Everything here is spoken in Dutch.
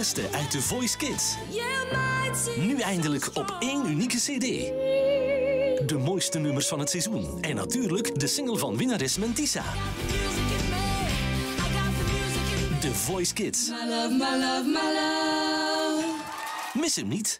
beste uit The Voice Kids. Nu eindelijk op één unieke CD. De mooiste nummers van het seizoen. En natuurlijk de single van winnares Mentissa. The Voice Kids. My. Mis hem niet.